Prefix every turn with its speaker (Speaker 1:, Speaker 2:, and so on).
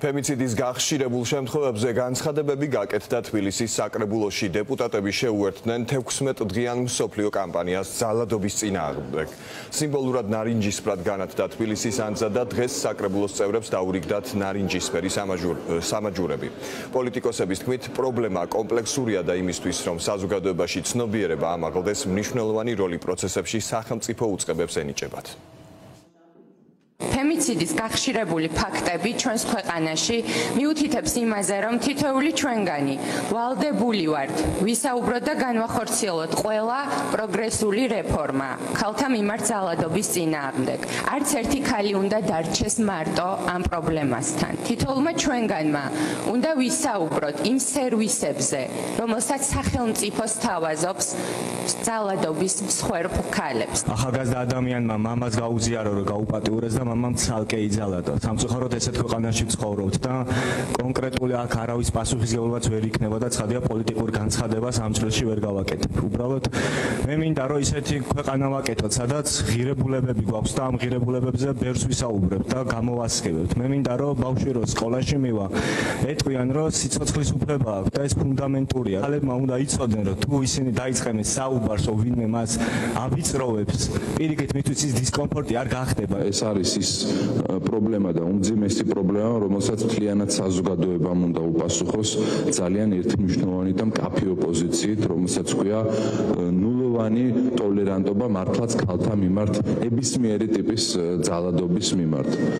Speaker 1: ფემიციდის გახშირებულ შემთხვევებზე განცხადებები გაკეთდა თბილისის საკრებულოში. დეპუტატები შეუერთდნენ 16 დღიან მსოფლიო კამპანიას ძალადობის წინააღმდეგ. სიმბოლურად ნარინჯისფრად განათდა თბილისის ანძა და დღეს საკრებულოს წევრებს დაურიგდათ ნარინჯისფერი სამაჯურები. პოლიტიკოსების თქმით, პრობლემა კომპლექსურია და იმისთვის, რომ საზოგადოებაში ცნობიერება ამაღლდეს, მნიშვნელოვანი როლი პროცესებში სახელმწიფო უწყებებს ენიჭებათ.
Speaker 2: ფემიციდის გახშირებული ფაქტები ჩვენს ქვეყანაში მიუთითებს იმაზე, რომ თითოეული ჩვენგანი ვალდებული ვართ ვისაუბროთ და განვახორციელოთ ყველა პროგრესული რეფორმა ქალთა მიმართ ძალადობის წინააღმდეგ. არც ერთი ქალი უნდა დარჩეს მარტო ამ პრობლემასთან. თითოეულმა ჩვენგანმა უნდა ვისაუბროთ იმ სერვისებზე, რომელსაც სახელმწიფო სთავაზობს ძალადობის მსხვერპ ქალებს.
Speaker 3: ახალგაზრდა ადამიანმა მამას გაუზიარო რომ გაუპატიურეს და მამამ ცალკე იძალა და სამწუხაროდ ესეთ ქვეყანაში ცხოვრობთ და კონკრეტული აქ არავის პასუხისგებლობაც ვერ იქნება და ცხადია პოლიტიკური განცხადებას ამ წელში ვერ გავაკეთებ. უბრალოდ მე მინდა რომ ისეთი ქვეყანა ვაკეთოთ, სადაც ღირებულებები გვაქვს და ამ ღირებულებებზე ბერს ვისაუბრებთ და გამოვასწრებთ. მე მინდა რომ ბავშვი რო სკოლაში მივა, ეტყვიან რომ სიცოცხლის უფლება აქვს და ეს ფუნდამენტურია. ხალებმა უნდა იცოდნენ რომ თუ ისინი დაიწყებენ საუბარს, რომ ვინმე მას ავიწროვებს, პირიქით მისთვის ის დისკომფორტი არ გახდება.
Speaker 4: ეს არის ის პრობლემა და უმძიმესი პრობლემა, რომელსაც მთლიანად საზოგადოებამ უნდა უპასუხოს ძალიან ერთი მნიშვნელოვანი და მკაფი ოპოზიციით, რომელსაც ქვია ნულოვანი ტოლერანტობა მართლაც ქალთა მიმართ, ნებისმიერი ტიპის ძალადობის მიმართ.